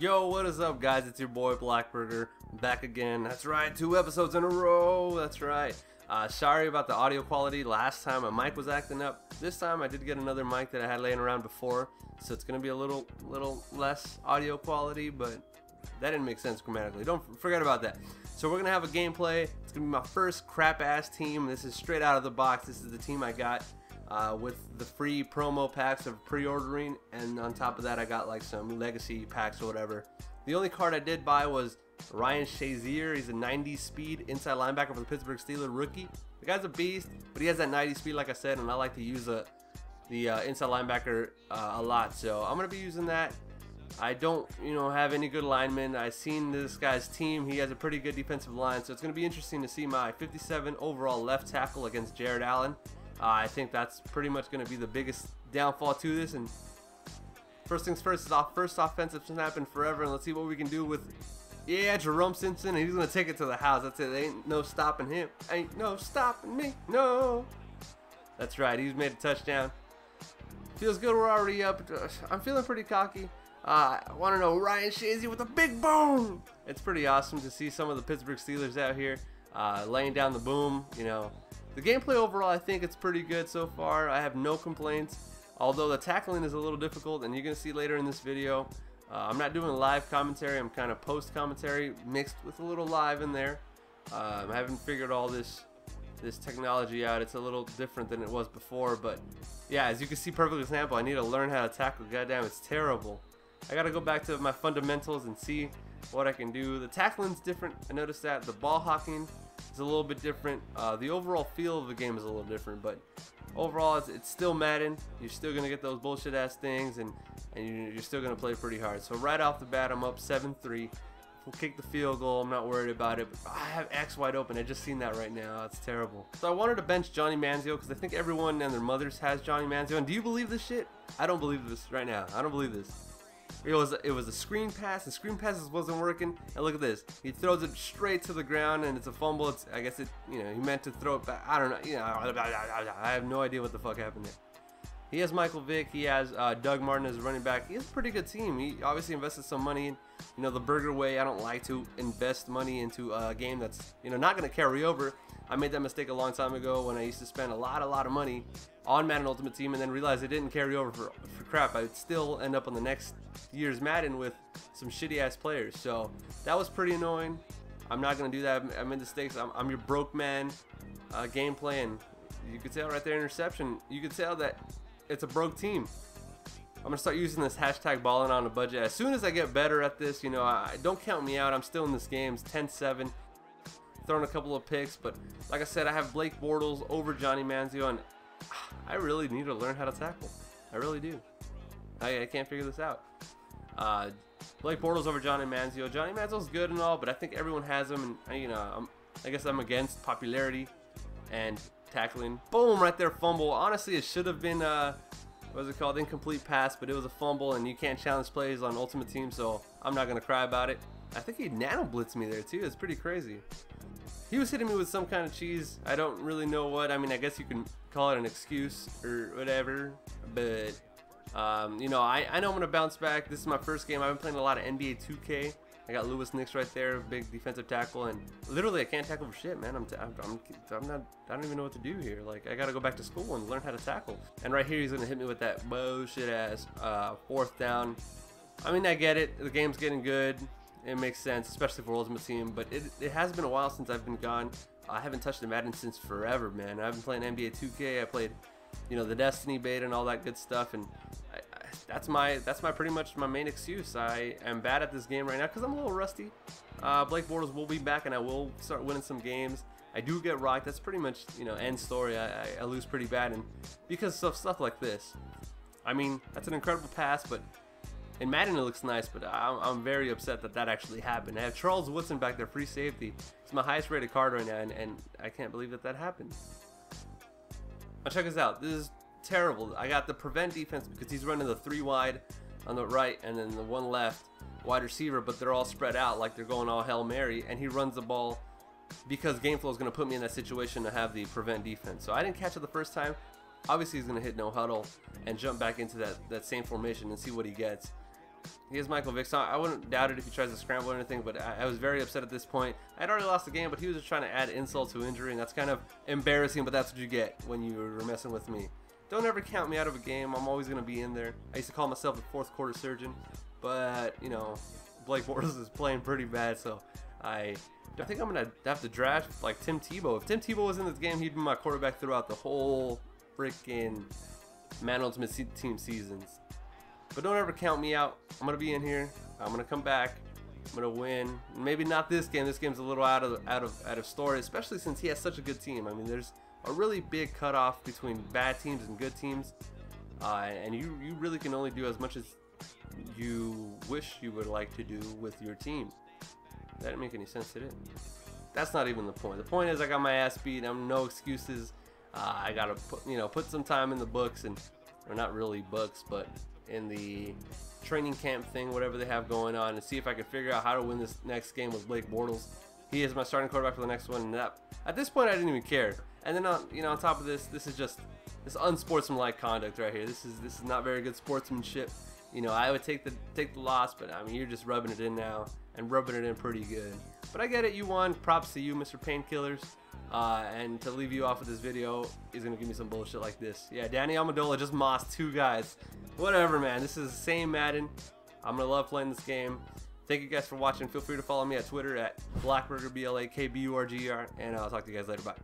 Yo, what is up, guys? It's your boy BlakBurger back again. That's right, two episodes in a row. That's right. Uh, sorry about the audio quality. Last time my mic was acting up. This time I did get another mic that I had laying around before, so it's gonna be a little, little less audio quality, but that didn't make sense grammatically. Don't forget about that. So we're gonna have a gameplay. It's gonna be my first crap ass team. This is straight out of the box. This is the team I got uh, with the free promo packs of pre-ordering, and on top of that, I got like some legacy packs or whatever. The only card I did buy was Ryan Shazier. He's a 90 speed inside linebacker for the Pittsburgh Steelers rookie. The guy's a beast, but he has that 90 speed, like I said, and I like to use a, the uh, inside linebacker uh, a lot. So I'm gonna be using that. I don't, you know, have any good linemen. I've seen this guy's team. He has a pretty good defensive line, so it's going to be interesting to see my 57 overall left tackle against Jared Allen. Uh, I think that's pretty much going to be the biggest downfall to this. And first things first is off first offensive snap in forever, and let's see what we can do with. Yeah, Jerome Simpson, and he's gonna take it to the house. That's it. Ain't no stopping him. Ain't no stopping me. No. That's right. He's made a touchdown. Feels good. We're already up. I'm feeling pretty cocky. Uh, I want to know Ryan Shazier with a big boom. It's pretty awesome to see some of the Pittsburgh Steelers out here uh, laying down the boom. You know, the gameplay overall, I think it's pretty good so far. I have no complaints. Although the tackling is a little difficult, and you're gonna see later in this video. Uh, I'm not doing live commentary. I'm kind of post commentary mixed with a little live in there. Uh, I haven't figured all this this technology out. It's a little different than it was before, but yeah, as you can see, perfect example. I need to learn how to tackle. Goddamn, it's terrible. I gotta go back to my fundamentals and see what I can do. The tackling's different. I noticed that. The ball hawking is a little bit different. Uh, the overall feel of the game is a little different, but overall, it's, it's still Madden. You're still gonna get those bullshit ass things, and and you're still gonna play pretty hard. So right off the bat, I'm up 7-3. We'll kick the field goal. I'm not worried about it. But I have X wide open. I just seen that right now. It's terrible. So I wanted to bench Johnny Manziel because I think everyone and their mothers has Johnny Manziel. And do you believe this shit? I don't believe this right now. I don't believe this. It was it was a screen pass, and screen passes wasn't working. And look at this, he throws it straight to the ground, and it's a fumble. It's I guess it you know he meant to throw it back. I don't know. You know I have no idea what the fuck happened there. He has Michael Vick. He has uh, Doug Martin as running back. He has a pretty good team. He obviously invested some money in, you know, the burger way. I don't like to invest money into a game that's, you know, not going to carry over. I made that mistake a long time ago when I used to spend a lot, a lot of money on Madden Ultimate Team and then realized it didn't carry over for, for crap. I would still end up on the next year's Madden with some shitty ass players. So that was pretty annoying. I'm not going to do that. I made mistakes. I'm, I'm your broke man uh, gameplay and you could tell right there interception. You could tell that it's a broke team. I'm gonna start using this hashtag balling on a budget. As soon as I get better at this, you know, I, don't count me out. I'm still in this game. It's 10-7. Throwing a couple of picks, but like I said, I have Blake Bortles over Johnny Manziel, and I really need to learn how to tackle. I really do. I, I can't figure this out. Uh, Blake Bortles over Johnny Manziel. Johnny Manziel's good and all, but I think everyone has him, and you know, I'm, I guess I'm against popularity and tackling. Boom, right there, fumble. Honestly, it should have been, uh, what was it called? Incomplete pass, but it was a fumble, and you can't challenge plays on Ultimate Team, so I'm not going to cry about it. I think he nano blitzed me there, too. It's pretty crazy. He was hitting me with some kind of cheese. I don't really know what. I mean, I guess you can call it an excuse or whatever, but, um, you know, I, I know I'm going to bounce back. This is my first game. I've been playing a lot of NBA 2K. I got Louis Nix right there, big defensive tackle, and literally I can't tackle for shit, man. I'm, t- I'm, I'm, I'm not, I don't even know what to do here. Like I gotta go back to school and learn how to tackle. And right here he's gonna hit me with that bullshit ass uh, fourth down. I mean I get it. The game's getting good. It makes sense, especially for Ultimate Team. But it, it has been a while since I've been gone. I haven't touched the Madden since forever, man. I've been playing NBA 2K. I played, you know, the Destiny beta and all that good stuff, and that's my that's my pretty much my main excuse. I am bad at this game right now because I'm a little rusty. Uh, Blake Bortles will be back and I will start winning some games. I do get rocked. That's pretty much you know end story. I, I, lose pretty bad and because of stuff like this. I mean that's an incredible pass, but in Madden it looks nice, but I'm, I'm very upset that that actually happened. I have Charles Woodson back there, free safety. It's my highest rated card right now, and, and I can't believe that that happened. Now check this out. This is terrible. I got the prevent defense because he's running the three wide on the right and then the one left wide receiver, but they're all spread out like they're going all Hail Mary, and he runs the ball because GameFlow is going to put me in that situation to have the prevent defense. So I didn't catch it the first time. Obviously, he's going to hit no huddle and jump back into that, that same formation and see what he gets. he is Michael Vick. So I wouldn't doubt it if he tries to scramble or anything, but I, I was very upset at this point. I had already lost the game, but he was just trying to add insult to injury, and that's kind of embarrassing, but that's what you get when you were messing with me. Don't ever count me out of a game. I'm always going to be in there. I used to call myself the fourth quarter surgeon, but, you know, Blake Bortles is playing pretty bad, so I I think I'm going to have to draft, like, Tim Tebow. If Tim Tebow was in this game, he'd be my quarterback throughout the whole freaking Man Ultimate Team seasons. But don't ever count me out. I'm gonna be in here. I'm gonna come back. I'm gonna win. Maybe not this game. This game's a little out of out of out of story, especially since he has such a good team. I mean, there's a really big cutoff between bad teams and good teams, uh, and you you really can only do as much as you wish you would like to do with your team. That didn't make any sense, did it? That's not even the point. The point is I got my ass beat. I'm no excuses. Uh, I gotta put you know put some time in the books and or not really books, but in the training camp thing, whatever they have going on, and see if I can figure out how to win this next game with Blake Bortles. He is my starting quarterback for the next one. And that, at this point, I didn't even care. And then, on, you know, on top of this, this is just this unsportsmanlike conduct right here. This is this is not very good sportsmanship. You know, I would take the take the loss, but I mean, you're just rubbing it in now and rubbing it in pretty good. But I get it. You won. Props to you, Mr. Painkillers. Uh, and to leave you off with this video, he's gonna give me some bullshit like this. Yeah, Danny Amendola just mossed two guys. Whatever, man. This is the same Madden. I'm gonna love playing this game. Thank you guys for watching. Feel free to follow me at Twitter at BlakBurger, B L A K B U R G E R, and I'll talk to you guys later. Bye.